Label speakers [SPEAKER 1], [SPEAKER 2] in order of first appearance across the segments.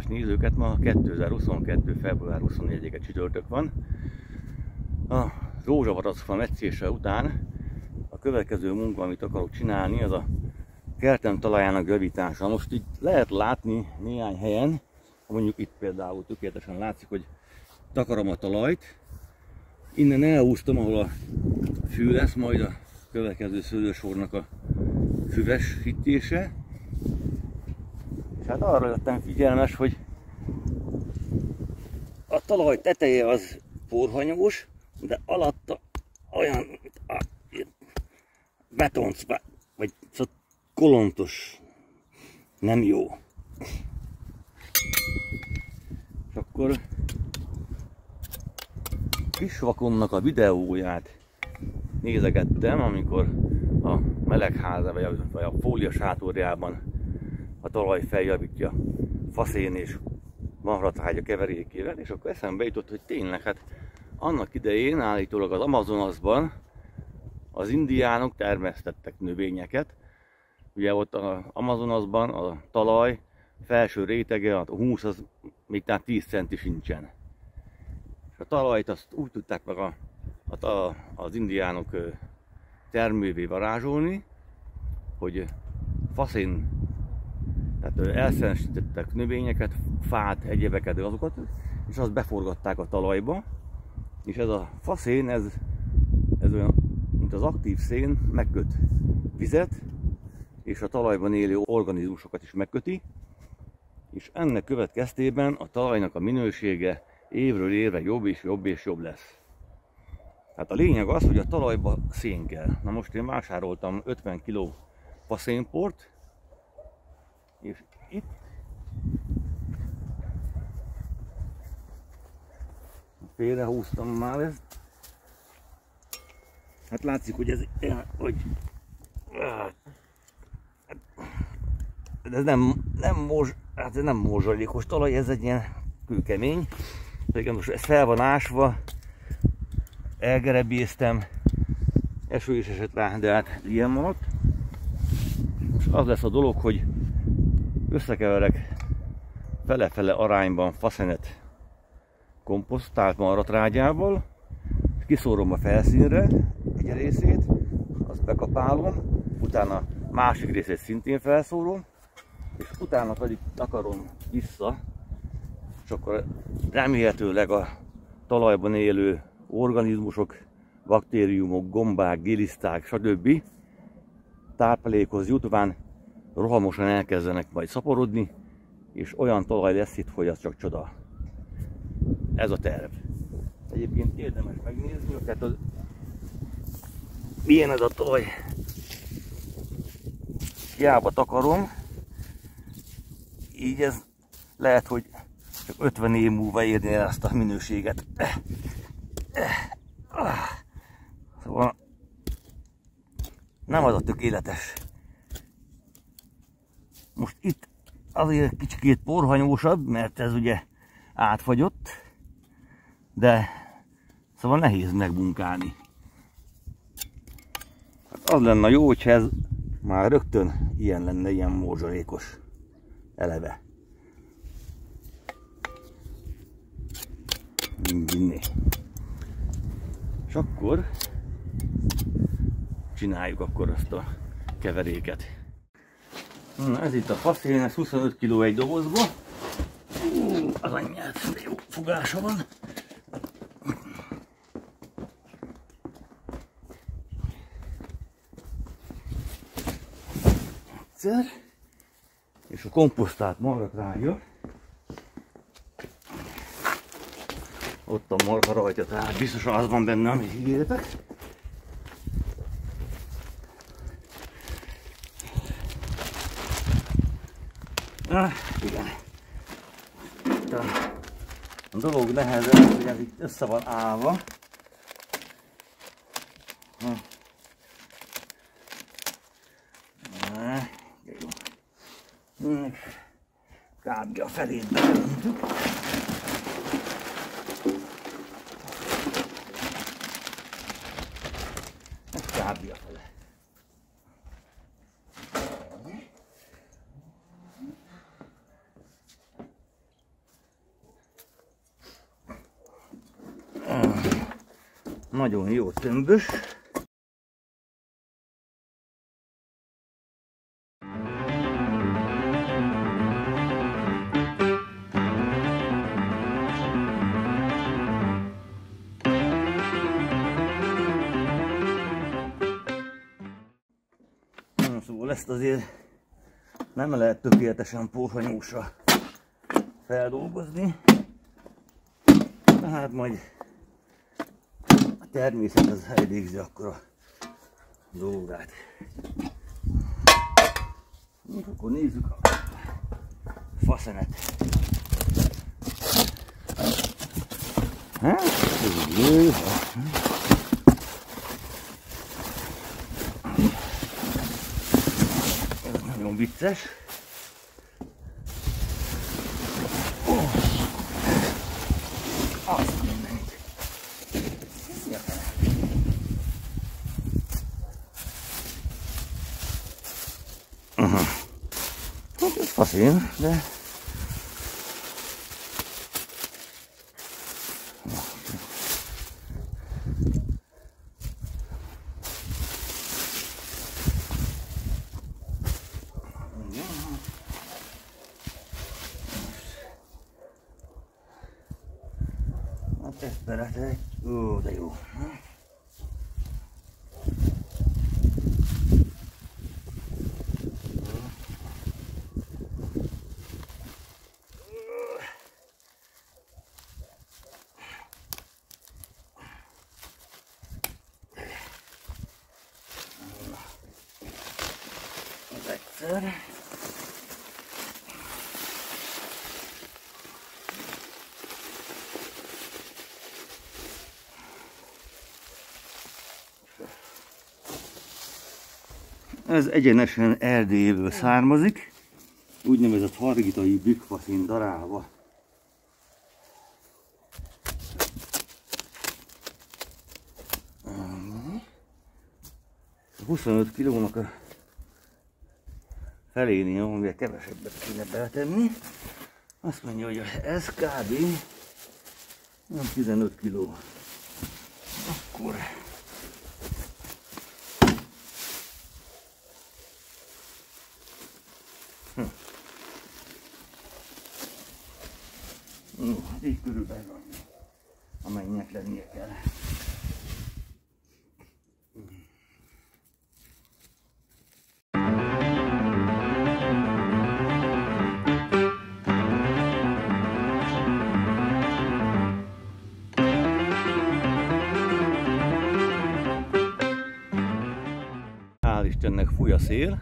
[SPEAKER 1] kedves nézőket! Ma 2022. február 24-e csütörtök van. A rózsavaracfa meccése után a következő munka, amit akarok csinálni, az a kertem talajának javítása. Most itt lehet látni néhány helyen, mondjuk itt például tökéletesen látszik, hogy takarom a talajt. Innen elhúztam, ahol a fű lesz, majd a következő szőlősornak a füves hittése hát arra lettem figyelmes, hogy a talaj teteje az porhanyagos, de alatta olyan betonc, vagy szóval kolontos, nem jó. És akkor Kisvakonnak a videóját nézegettem, amikor a melegháza vagy a, vagy a fólia sátorjában a talaj feljavítja faszén és mahratrágya keverékével, és akkor eszembe jutott, hogy tényleg, hát annak idején állítólag az Amazonasban az indiánok termesztettek növényeket, ugye ott az Amazonasban a talaj felső rétege, a húsz az még tehát 10 centi sincsen. És a talajt azt úgy tudták meg a, a, az indiánok termővé varázsolni, hogy faszén tehát elszenesítettek növényeket, fát, egyebeket, azokat, és azt beforgatták a talajba, és ez a faszén, ez, ez olyan, mint az aktív szén, megköt vizet, és a talajban élő organizmusokat is megköti, és ennek következtében a talajnak a minősége évről évre jobb és jobb és jobb lesz. Tehát a lényeg az, hogy a talajba szén kell. Na most én vásároltam 50 kg faszénport, és itt félrehúztam már ezt. Hát látszik, hogy ez hogy ez nem, nem moz, hát ez nem morzsalékos talaj, ez egy ilyen kőkemény. Igen, most ez fel van ásva, elgerebéztem, eső is esett rá, de hát ilyen maradt. Most az lesz a dolog, hogy összekeverek fele-fele arányban faszenet komposztált maratrágyával, kiszórom a felszínre egy részét, azt bekapálom, utána másik részét szintén felszórom, és utána pedig takarom vissza, és akkor remélhetőleg a talajban élő organizmusok, baktériumok, gombák, giliszták, stb. táplálékhoz jutván rohamosan elkezdenek majd szaporodni, és olyan talaj lesz itt, hogy az csak csoda. Ez a terv. Egyébként érdemes megnézni, hogy hát az, milyen ez a talaj. Hiába takarom, így ez lehet, hogy csak 50 év múlva érni el ezt a minőséget. Szóval nem az a tökéletes. Most itt azért kicsikét porhanyósabb, mert ez ugye átfagyott, de szóval nehéz megmunkálni. Hát az lenne jó, hogyha ez már rögtön ilyen lenne, ilyen morzsalékos eleve. Vinni. És akkor csináljuk akkor azt a keveréket. Na, ez itt a faszén, ez 25 kg egy dobozba. Az anyját, de jó fogása van. Egyszer. És a komposztát marra rája. Ott a marha rajta, tehát biztosan az van benne, amit ígértek. Ah, igen. Itt a, a dolog nehezebb, hogy ez itt össze van állva. Hm. Hm. Kb. a felét beöntjük. Ez kb. a fele. Nagyon jó tömbös. Szóval ezt azért nem lehet tökéletesen porhanyósra feldolgozni. Tehát majd természet az elvégzi akkor a dolgát. Akkor nézzük a faszenet. Hát, ez nagyon vicces. Hát ez faszén, de... Hát ezt beletek. Egyszer. Ez egyenesen Erdélyből származik, úgynevezett hargitai bükkfaszin darálva. A 25 kilónak a felénél, amivel kevesebbet kéne beletenni. Azt mondja, hogy ez kb. nem 15 kiló. Akkor Jó, hát így körülbelül annyi, amennyinek lennie kell. Istennek fúj a szél,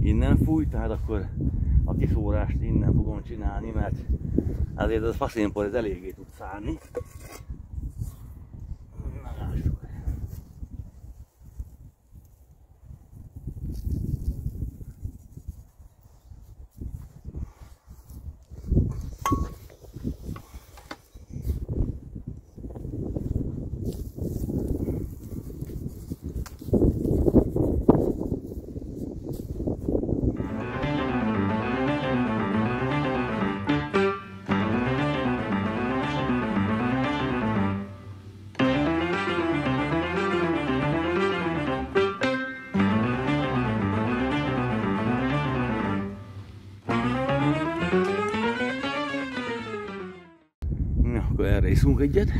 [SPEAKER 1] innen fúj, tehát akkor a kiszórást innen fogom csinálni, mert azért az faszénpor ez eléggé tud szállni. Akkor erre iszunk egyet.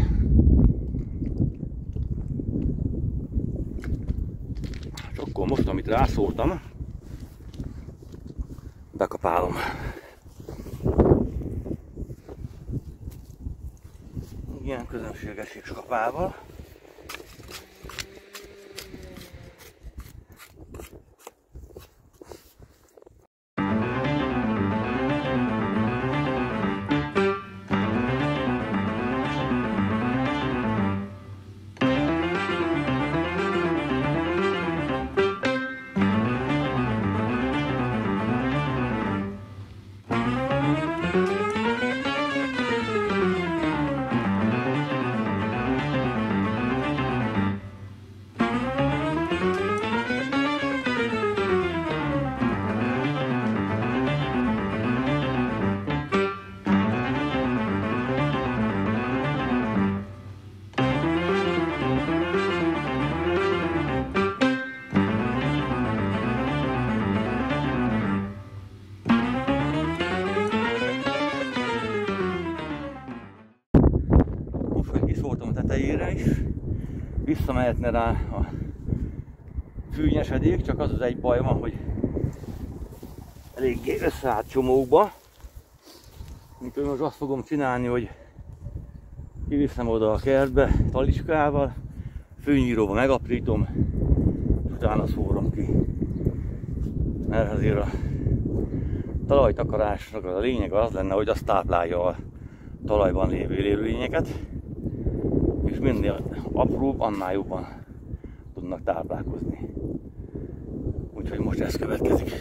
[SPEAKER 1] És akkor most, amit rászóltam, bekapálom. Ilyen közönséges és kapával. Visszamehetne rá a fűnyesedék, csak az az egy baj van, hogy eléggé összeállt csomókba. Úgyhogy most azt fogom csinálni, hogy kiviszem oda a kertbe taliskával, fűnyíróba megaprítom, és utána szórom ki. Mert azért a talajtakarásnak a lényeg az lenne, hogy azt táplálja a talajban lévő élőlényeket, és minél apróbb, annál jobban tudnak táplálkozni. Úgyhogy most ez következik.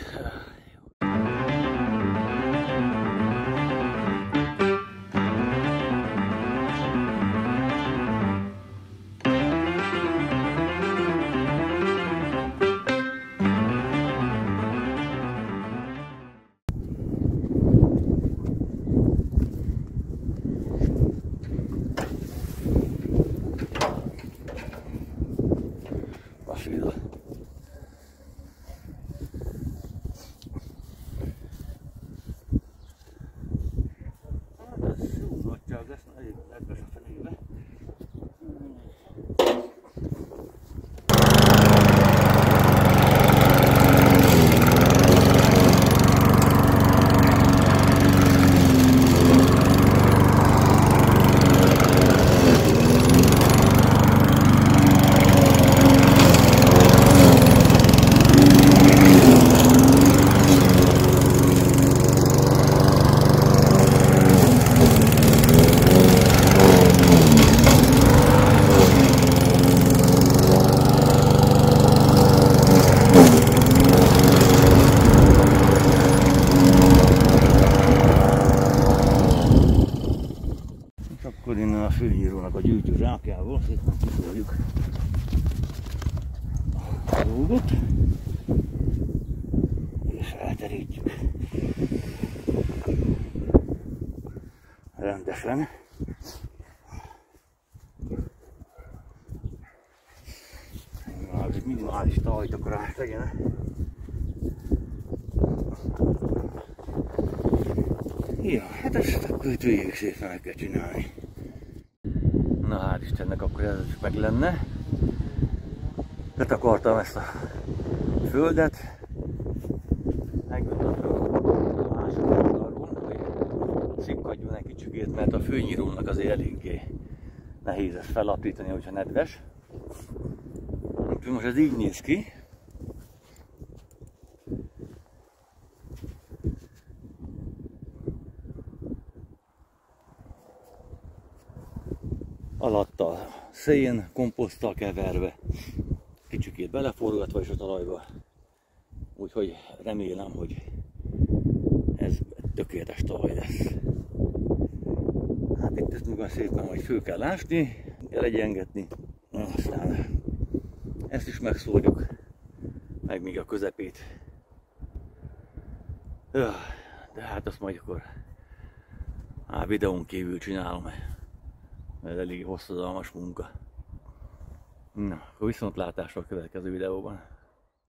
[SPEAKER 1] Gyűjtő zsákjával, szépen kiszorjuk a dolgot, és elterítjük rendesen. egy minimális talajtakarás legyen. Ja, hát ezt akkor itt végig szépen meg kell csinálni. Na hál' Istennek, akkor ez is meg lenne. Betakartam ezt a földet. Megmutatom a másik oldalról, hogy szikkadjon egy kicsikét, mert a főnyírónak azért eléggé nehéz ezt felapítani, hogyha nedves. Most ez így néz ki. alatta szén komposzttal keverve, kicsikét beleforgatva is a talajba. Úgyhogy remélem, hogy ez tökéletes talaj lesz. Hát itt ezt maga szépen majd fő kell ásni, kell aztán ezt is megszórjuk, meg még a közepét. De hát azt majd akkor á, videón kívül csinálom ez elég hosszadalmas munka. Na, viszontlátásra a következő videóban.